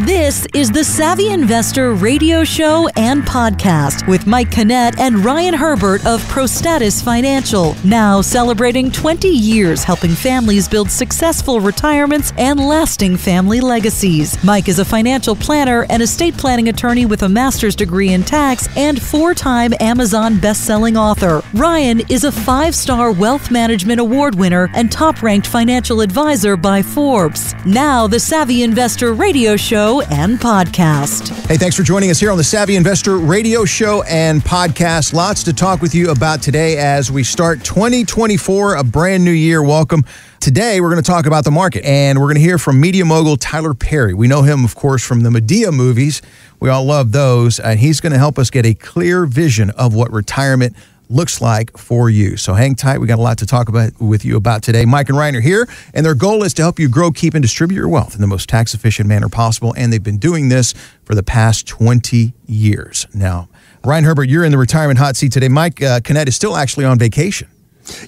This is the Savvy Investor radio show and podcast with Mike Kinnett and Ryan Herbert of ProStatis Financial. Now celebrating 20 years helping families build successful retirements and lasting family legacies. Mike is a financial planner and estate planning attorney with a master's degree in tax and four time Amazon best-selling author. Ryan is a five star wealth management award winner and top ranked financial advisor by Forbes. Now, the Savvy Investor radio show and podcast. Hey, thanks for joining us here on the Savvy Investor radio show and podcast. Lots to talk with you about today as we start 2024, a brand new year. Welcome. Today, we're going to talk about the market and we're going to hear from media mogul Tyler Perry. We know him, of course, from the Madea movies. We all love those. And he's going to help us get a clear vision of what retirement looks like for you. So hang tight. We got a lot to talk about with you about today. Mike and Ryan are here, and their goal is to help you grow, keep, and distribute your wealth in the most tax efficient manner possible. And they've been doing this for the past 20 years. Now, Ryan Herbert, you're in the retirement hot seat today. Mike uh, Kinnett is still actually on vacation.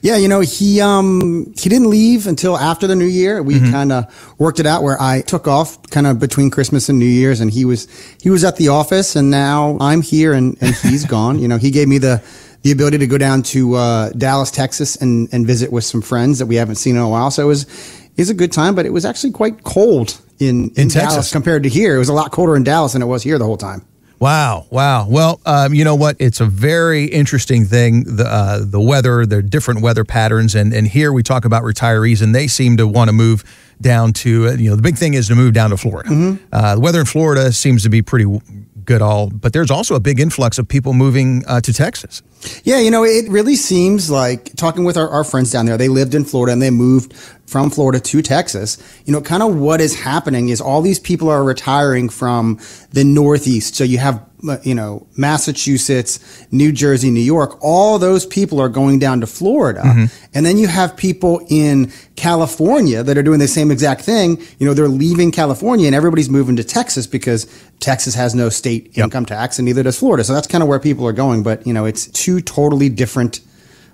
Yeah, you know, he um he didn't leave until after the new year. We mm-hmm. kind of worked it out where I took off kind of between Christmas and New Year's and he was he was at the office and now I'm here and and he's gone. You know, he gave me the the ability to go down to uh, Dallas, Texas, and and visit with some friends that we haven't seen in a while. So it was was a good time, but it was actually quite cold in in, in Dallas compared to here. It was a lot colder in Dallas than it was here the whole time. Wow, wow. Well, um, you know what? It's a very interesting thing. The uh, the weather, the different weather patterns, and and here we talk about retirees, and they seem to want to move down to uh, you know the big thing is to move down to Florida. Mm-hmm. Uh, the weather in Florida seems to be pretty good all, but there's also a big influx of people moving uh, to Texas. Yeah, you know, it really seems like talking with our, our friends down there, they lived in Florida and they moved from Florida to Texas. You know, kind of what is happening is all these people are retiring from the Northeast. So you have you know, Massachusetts, New Jersey, New York, all those people are going down to Florida. Mm-hmm. And then you have people in California that are doing the same exact thing. You know, they're leaving California and everybody's moving to Texas because Texas has no state yep. income tax and neither does Florida. So that's kind of where people are going. But, you know, it's two totally different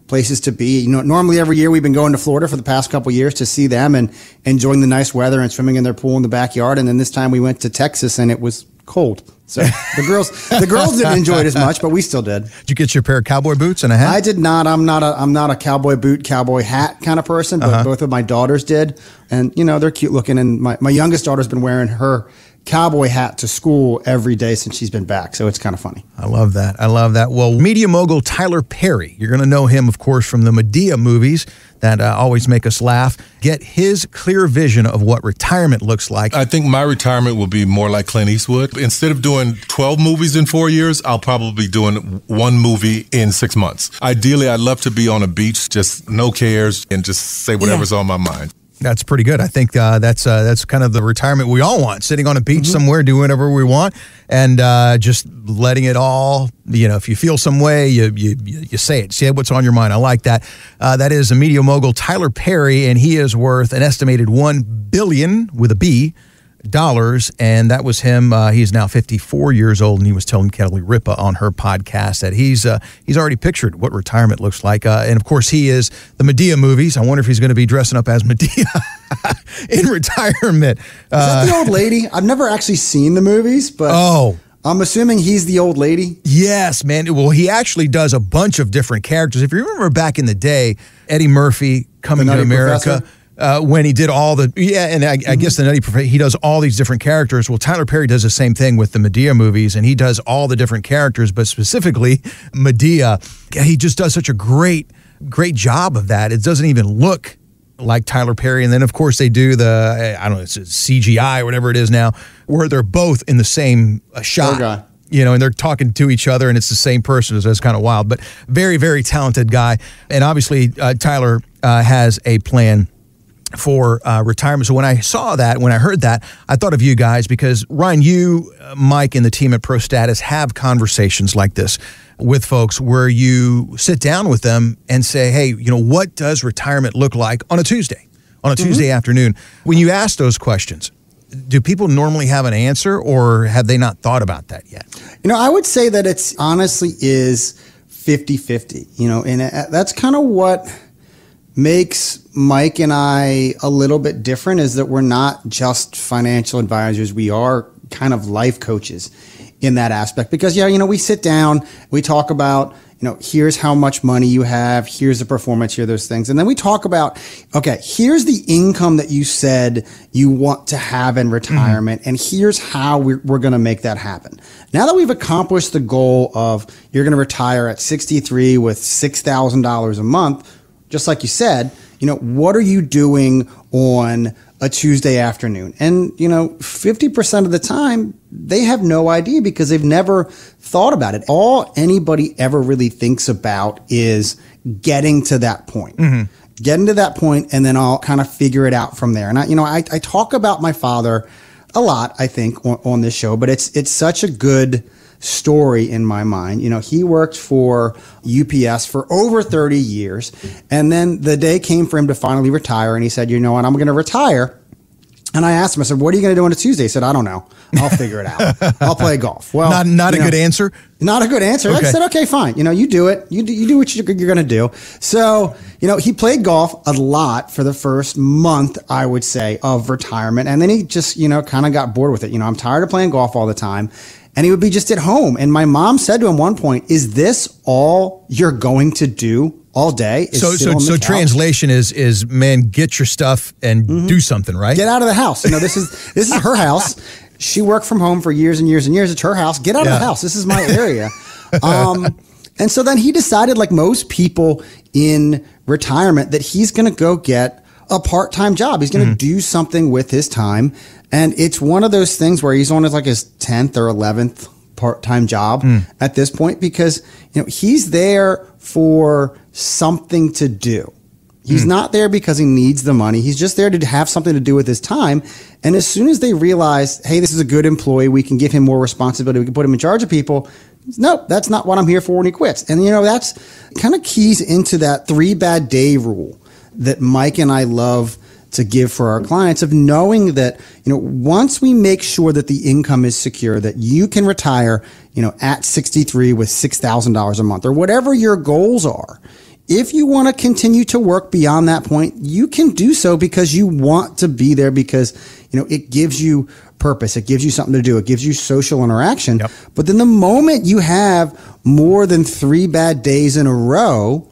places to be. You know, normally every year we've been going to Florida for the past couple years to see them and enjoying the nice weather and swimming in their pool in the backyard. And then this time we went to Texas and it was cold. So the girls, the girls didn't enjoy it as much, but we still did. Did you get your pair of cowboy boots and a hat? I did not. I'm not a, I'm not a cowboy boot, cowboy hat kind of person, but uh-huh. both of my daughters did. And, you know, they're cute looking. And my, my youngest daughter's been wearing her cowboy hat to school every day since she's been back. So it's kind of funny. I love that. I love that. Well, media mogul Tyler Perry, you're going to know him, of course, from the Madea movies that uh, always make us laugh. Get his clear vision of what retirement looks like. I think my retirement will be more like Clint Eastwood. Instead of doing 12 movies in four years, I'll probably be doing one movie in six months. Ideally, I'd love to be on a beach, just no cares, and just say whatever's yeah. on my mind. That's pretty good. I think uh, that's uh, that's kind of the retirement we all want: sitting on a beach mm-hmm. somewhere, doing whatever we want, and uh, just letting it all. You know, if you feel some way, you you you say it. Say what's on your mind. I like that. Uh, that is a media mogul, Tyler Perry, and he is worth an estimated one billion with a B dollars, and that was him. Uh, he's now 54 years old, and he was telling Kelly Ripa on her podcast that he's uh, he's already pictured what retirement looks like. Uh, and of course, he is the Madea movies. I wonder if he's going to be dressing up as Madea in retirement. Is that the uh, old lady? I've never actually seen the movies, but oh. I'm assuming he's the old lady. Yes, man. Well, he actually does a bunch of different characters. If you remember back in the day, Eddie Murphy coming to America. Professor? Uh, when he did all the yeah, and I, mm-hmm. I guess the Nutty he does all these different characters. Well, Tyler Perry does the same thing with the Madea movies, and he does all the different characters, but specifically Madea, He just does such a great great job of that. It doesn't even look like Tyler Perry. And then, of course, they do the, I don't know, it's CGI or whatever it is now, where they're both in the same uh, shot. You know, and they're talking to each other, and it's the same person. So it's kind of wild, but very, very talented guy. And obviously, uh, Tyler uh, has a plan for uh, retirement. So when I saw that, when I heard that, I thought of you guys because Ryan, you, uh, Mike, and the team at ProStatis have conversations like this with folks where you sit down with them and say, "Hey, you know, what does retirement look like on a Tuesday, on a mm-hmm. Tuesday afternoon?" When you ask those questions, do people normally have an answer, or have they not thought about that yet? You know, I would say that it's honestly is 50-50, You know, and uh, that's kind of what makes Mike and I a little bit different is that we're not just financial advisors. We are kind of life coaches in that aspect because yeah, you know, we sit down, we talk about you know, here's how much money you have, here's the performance, here are those things. And then we talk about, okay, here's the income that you said you want to have in retirement, mm-hmm. and here's how we're, we're going to make that happen. Now that we've accomplished the goal of you're going to retire at 63 with $6,000 a month, just like you said, you know, what are you doing on a Tuesday afternoon? And, you know, 50% of the time, they have no idea because they've never thought about it. All anybody ever really thinks about is getting to that point. Mm-hmm. Getting to that point, and then I'll kind of figure it out from there. And I, you know, I, I talk about my father a lot, I think, on, on this show, but it's it's such a good story in my mind. You know, he worked for UPS for over 30 years. And then the day came for him to finally retire. And he said, you know what, I'm going to retire. And I asked him, I said, what are you going to do on a Tuesday? He said, I don't know. I'll figure it out. I'll play golf. Well, not, not a know, good answer. Not a good answer. Okay. I said, okay, fine. You know, you do it. You do, you do what you're, you're going to do. So, you know, he played golf a lot for the first month, I would say, of retirement. And then he just, you know, kind of got bored with it. You know, I'm tired of playing golf all the time and he would be just at home. And my mom said to him one point, "Is this all you're going to do all day?" So, so, so translation is is man, get your stuff and mm-hmm. do something, right? Get out of the house. You know, this is this is her house. She worked from home for years and years and years. It's her house. Get out yeah. of the house. This is my area. um, and so then he decided, like most people in retirement, that he's going to go get a part time job. He's going to mm-hmm. do something with his time and it's one of those things where he's on his like his 10th or 11th part-time job mm. at this point because you know he's there for something to do. He's mm. not there because he needs the money. He's just there to have something to do with his time. And as soon as they realize, hey, this is a good employee, we can give him more responsibility, we can put him in charge of people. Nope, that's not what I'm here for when he quits. And you know, that's kind of keys into that three bad day rule that Mike and I love to give for our clients of knowing that, you know, once we make sure that the income is secure, that you can retire, you know, at 63 with $6,000 a month or whatever your goals are. If you want to continue to work beyond that point, you can do so because you want to be there because, you know, it gives you purpose. It gives you something to do. It gives you social interaction. Yep. But then the moment you have more than three bad days in a row,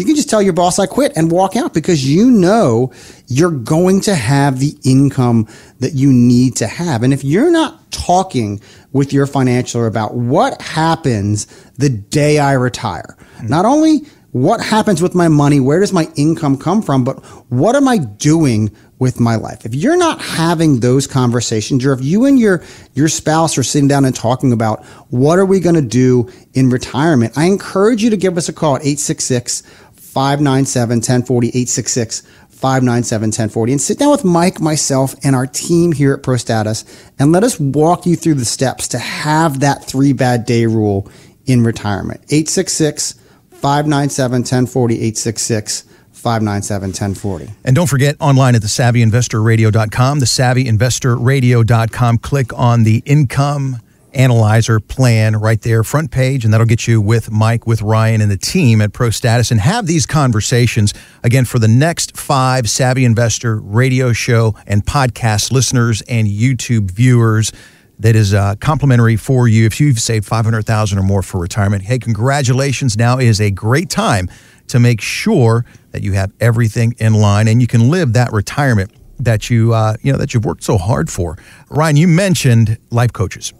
you can just tell your boss I quit and walk out because you know you're going to have the income that you need to have. And if you're not talking with your financial about what happens the day I retire, mm-hmm. not only what happens with my money, where does my income come from, but what am I doing with my life? If you're not having those conversations, or if you and your your spouse are sitting down and talking about what are we going to do in retirement, I encourage you to give us a call at 866 597 1040 866 597 1040 and sit down with Mike, myself, and our team here at ProStatis and let us walk you through the steps to have that three bad day rule in retirement. 866 597 1040 866 597 1040. And don't forget online at the savvyinvestorradio.com, the savvyinvestorradio.com. Click on the income analyzer plan right there, front page, and that'll get you with Mike, with Ryan, and the team at ProStatis and have these conversations again for the next five Savvy Investor radio show and podcast listeners and YouTube viewers. That is uh, complimentary for you if you've saved 500000 or more for retirement. Hey, congratulations. Now is a great time to make sure that you have everything in line and you can live that retirement that you uh, you know that you've worked so hard for. Ryan, you mentioned life coaches.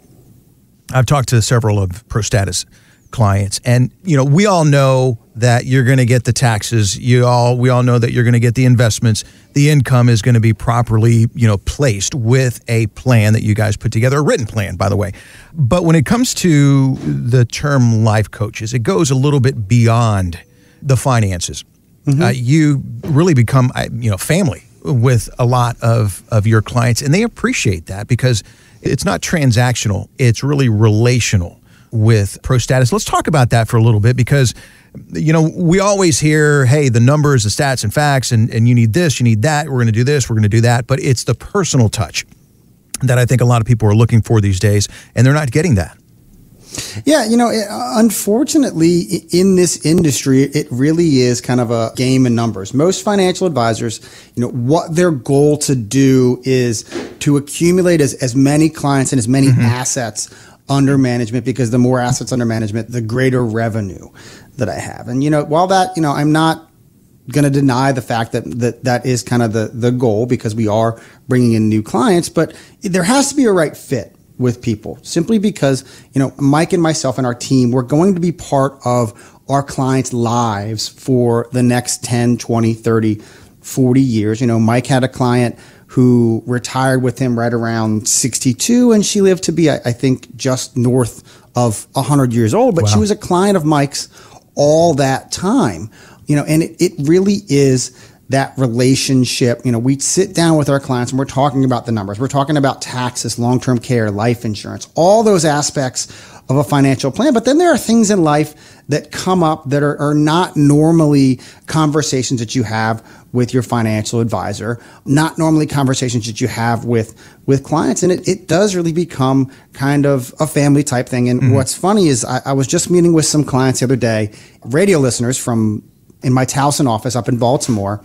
I've talked to several of ProStatis clients, and you know we all know that you're going to get the taxes. You all we all know that you're going to get the investments. The income is going to be properly you know placed with a plan that you guys put together, a written plan, by the way. But when it comes to the term life coaches, it goes a little bit beyond the finances. Mm-hmm. Uh, you really become you know family with a lot of of your clients, and they appreciate that because it's not transactional, it's really relational with ProStatis. Let's talk about that for a little bit because you know, we always hear, hey, the numbers, the stats and facts, and, and you need this, you need that, we're going to do this, we're going to do that. But it's the personal touch that I think a lot of people are looking for these days, and they're not getting that. Yeah, you know, unfortunately, in this industry, it really is kind of a game in numbers. Most financial advisors, you know, what their goal to do is to accumulate as, as many clients and as many mm-hmm. assets under management because the more assets under management, the greater revenue that I have. And, you know, while that, you know, I'm not going to deny the fact that, that that is kind of the, the goal because we are bringing in new clients, but there has to be a right fit with people simply because, you know, Mike and myself and our team, we're going to be part of our clients' lives for the next 10, 20, 30, 40 years. You know, Mike had a client who retired with him right around 62 and she lived to be, I, think, just north of 100 years old, but wow. she was a client of Mike's all that time. You know, and it, it really is that relationship. You know, we sit down with our clients and we're talking about the numbers. We're talking about taxes, long-term care, life insurance, all those aspects of a financial plan. But then there are things in life that come up that are, are not normally conversations that you have with your financial advisor, not normally conversations that you have with, with clients. And it, it does really become kind of a family type thing. And mm-hmm. what's funny is I, I was just meeting with some clients the other day, radio listeners from in my Towson office up in Baltimore.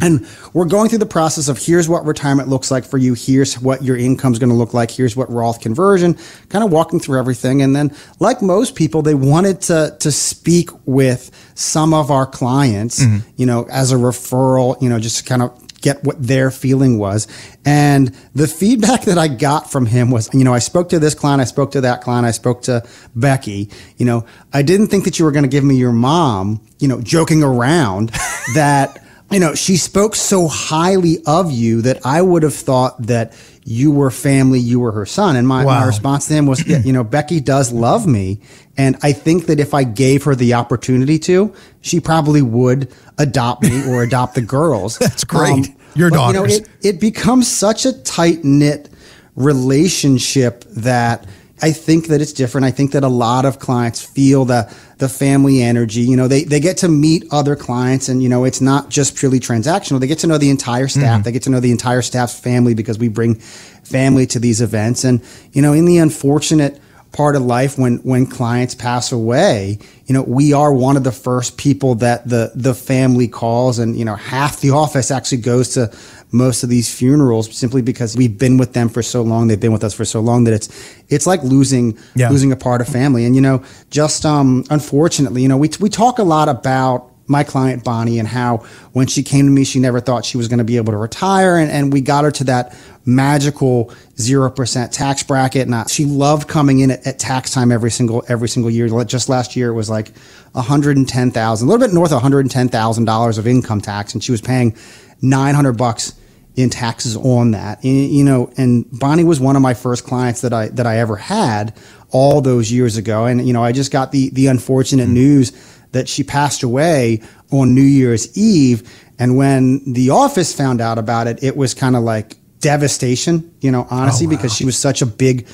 And we're going through the process of here's what retirement looks like for you. Here's what your income's going to look like. Here's what Roth conversion, kind of walking through everything. And then, like most people, they wanted to, to speak with some of our clients, mm-hmm. you know, as a referral, you know, just kind of get what their feeling was. And the feedback that I got from him was, you know, I spoke to this client, I spoke to that client, I spoke to Becky. You know, I didn't think that you were going to give me your mom, you know, joking around that, you know, she spoke so highly of you that I would have thought that you were family, you were her son. And my, wow. my response to him was, you know, Becky does love me. And I think that if I gave her the opportunity to, she probably would adopt me or adopt the girls. That's great. Um, Your daughters. You know, it, it becomes such a tight knit relationship that I think that it's different. I think that a lot of clients feel the the family energy. You know, they they get to meet other clients, and you know, it's not just purely transactional. They get to know the entire staff. Mm-hmm. They get to know the entire staff's family because we bring family to these events. And you know, in the unfortunate part of life when when clients pass away you know we are one of the first people that the the family calls and you know half the office actually goes to most of these funerals simply because we've been with them for so long they've been with us for so long that it's it's like losing yeah. losing a part of family and you know just um unfortunately you know we we talk a lot about my client Bonnie and how when she came to me, she never thought she was going to be able to retire. And, and we got her to that magical 0% tax bracket. And I, she loved coming in at, at, tax time every single, every single year. Just last year, it was like 110,000, a little bit north of $110,000 of income tax. And she was paying 900 bucks in taxes on that. And, you know, and Bonnie was one of my first clients that I, that I ever had all those years ago. And, you know, I just got the, the unfortunate mm-hmm. news that she passed away on New Year's Eve. And when the office found out about it, it was kind of like devastation, you know, honestly, oh, wow. because she was such a big,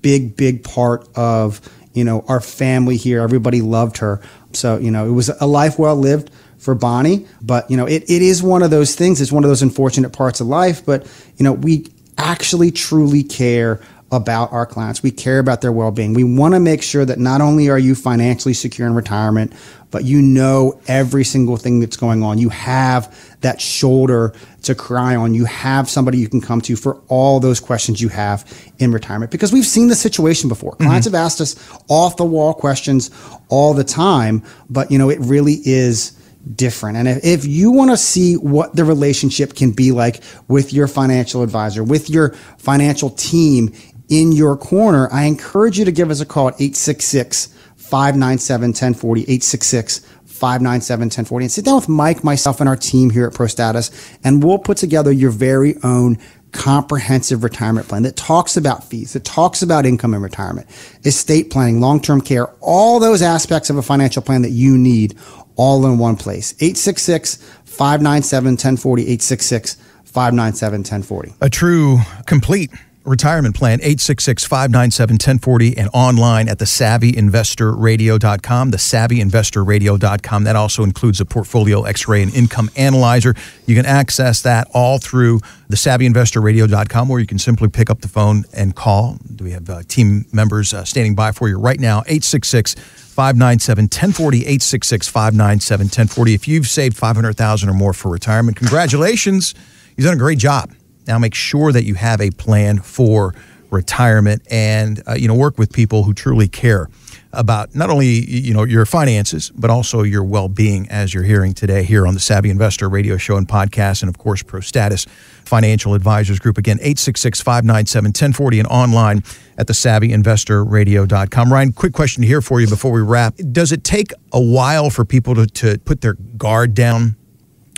big, big part of, you know, our family here. Everybody loved her. So, you know, it was a life well lived for Bonnie. But, you know, it, it is one of those things. It's one of those unfortunate parts of life. But, you know, we actually truly care about our clients. We care about their well being. We want to make sure that not only are you financially secure in retirement, but you know every single thing that's going on. You have that shoulder to cry on. You have somebody you can come to for all those questions you have in retirement because we've seen the situation before. Mm-hmm. Clients have asked us off the wall questions all the time, but you know, it really is different. And if, if you want to see what the relationship can be like with your financial advisor, with your financial team in your corner, I encourage you to give us a call at 866 597 1040, 866 597 1040, and sit down with Mike, myself, and our team here at ProStatis, and we'll put together your very own comprehensive retirement plan that talks about fees, that talks about income and retirement, estate planning, long-term care, all those aspects of a financial plan that you need all in one place. 866 597 1040, 866 597 1040. A true, complete retirement plan, 866 597 1040, and online at the savvyinvestorradio.com, the savvyinvestorradio.com. That also includes a portfolio x ray and income analyzer. You can access that all through the savvyinvestorradio.com, or you can simply pick up the phone and call. We have uh, team members uh, standing by for you right now, 866 597 1040, 866 597 1040. If you've saved 500000 or more for retirement, congratulations. You've done a great job. Now make sure that you have a plan for retirement and uh, you know work with people who truly care about not only you know your finances but also your well-being as you're hearing today here on the Savvy Investor radio show and podcast and of course ProStatis Financial Advisors Group again 866-597-1040 and online at the savvyinvestorradio.com. Ryan, quick question here for you before we wrap. Does it take a while for people to, to put their guard down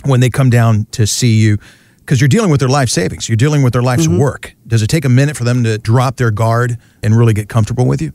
when they come down to see you? Because you're dealing with their life savings, you're dealing with their life's mm-hmm. work. Does it take a minute for them to drop their guard and really get comfortable with you?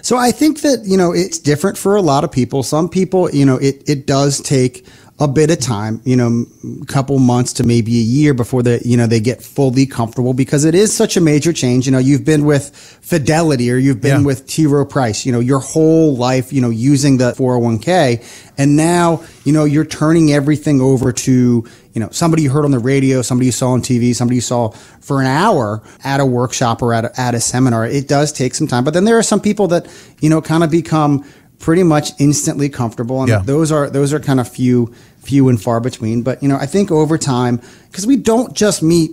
So I think that, you know, it's different for a lot of people. Some people, you know, it, it does take a bit of time, you know, a couple months to maybe a year before they, you know, they get fully comfortable because it is such a major change. You know, you've been with Fidelity or you've been yeah. with T. Rowe Price, you know, your whole life, you know, using the 401k. And now, you know, you're turning everything over to, you know, somebody you heard on the radio, somebody you saw on TV, somebody you saw for an hour at a workshop or at a, at a seminar. It does take some time, but then there are some people that, you know, kind of become pretty much instantly comfortable. And yeah. those are, those are kind of few, few and far between. But, you know, I think over time, because we don't just meet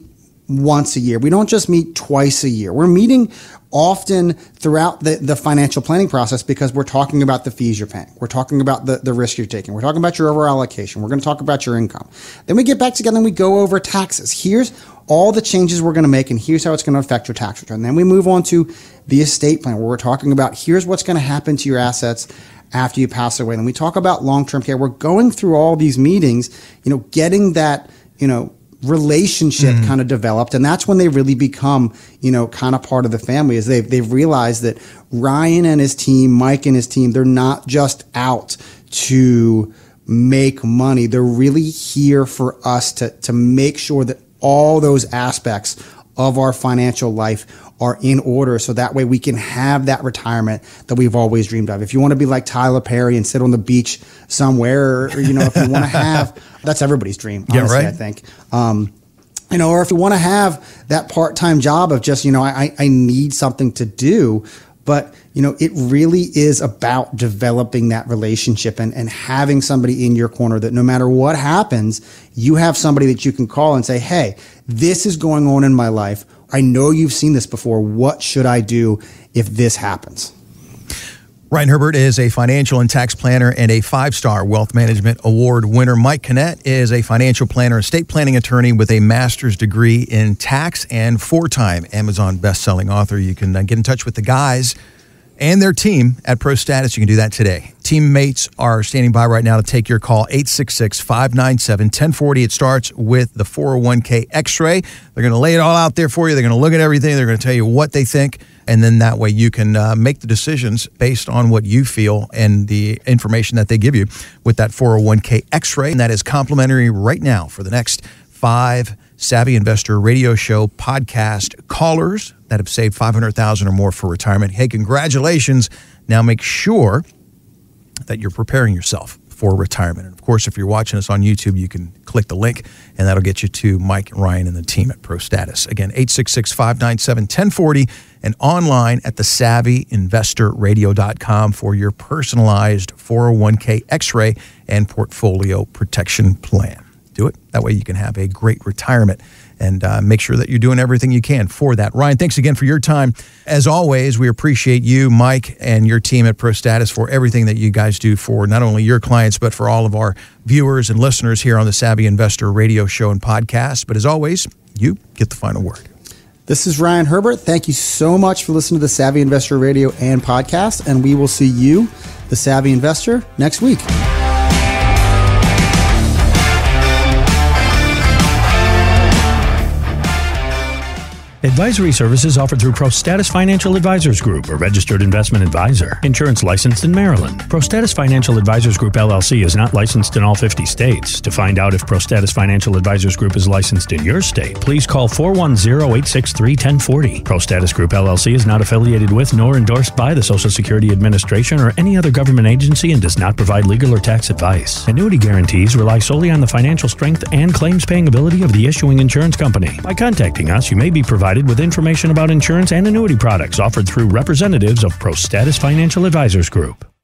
once a year. We don't just meet twice a year. We're meeting often throughout the, the financial planning process because we're talking about the fees you're paying. We're talking about the, the risk you're taking. We're talking about your over allocation. We're going to talk about your income. Then we get back together and we go over taxes. Here's all the changes we're going to make and here's how it's going to affect your tax return. Then we move on to the estate plan where we're talking about here's what's going to happen to your assets after you pass away. Then we talk about long-term care. We're going through all these meetings, you know, getting that, you know, relationship mm-hmm. kind of developed and that's when they really become you know kind of part of the family is they've, they've realized that ryan and his team mike and his team they're not just out to make money they're really here for us to, to make sure that all those aspects of our financial life are in order so that way we can have that retirement that we've always dreamed of. If you want to be like Tyler Perry and sit on the beach somewhere, or, you know, if you want to have, that's everybody's dream, honestly, yeah, right? I think. Um, you know, or if you want to have that part-time job of just, you know, I, I need something to do, but you know, it really is about developing that relationship and, and having somebody in your corner that no matter what happens, you have somebody that you can call and say, Hey, this is going on in my life. I know you've seen this before. What should I do if this happens? Ryan Herbert is a financial and tax planner and a five star wealth management award winner. Mike Kinnett is a financial planner, estate planning attorney with a master's degree in tax and four time Amazon best selling author. You can uh, get in touch with the guys and their team at ProStatis. You can do that today. Teammates are standing by right now to take your call 866 597 1040. It starts with the 401k x ray. They're going to lay it all out there for you. They're going to look at everything. They're going to tell you what they think. And then that way you can uh, make the decisions based on what you feel and the information that they give you with that 401k x ray. And that is complimentary right now for the next five Savvy Investor radio show podcast callers that have saved 500,000 or more for retirement. Hey, congratulations. Now make sure that you're preparing yourself for retirement. And of course, if you're watching us on YouTube, you can click the link and that'll get you to Mike, Ryan, and the team at ProStatis. Again, 866 597 1040 and online at the savvyinvestorradio.com for your personalized 401k x ray and portfolio protection plan do it. That way you can have a great retirement and uh, make sure that you're doing everything you can for that. Ryan, thanks again for your time. As always, we appreciate you, Mike, and your team at ProStatis for everything that you guys do for not only your clients, but for all of our viewers and listeners here on the Savvy Investor radio show and podcast. But as always, you get the final word. This is Ryan Herbert. Thank you so much for listening to the Savvy Investor radio and podcast. And we will see you, the Savvy Investor, next week. Advisory services offered through ProStatis Financial Advisors Group, a registered investment advisor. Insurance licensed in Maryland. ProStatis Financial Advisors Group LLC is not licensed in all 50 states. To find out if ProStatis Financial Advisors Group is licensed in your state, please call 410-863-1040. ProStatis Group LLC is not affiliated with nor endorsed by the Social Security Administration or any other government agency and does not provide legal or tax advice. Annuity guarantees rely solely on the financial strength and claims paying ability of the issuing insurance company. By contacting us, you may be provided with information about insurance and annuity products offered through representatives of ProStatis Financial Advisors Group.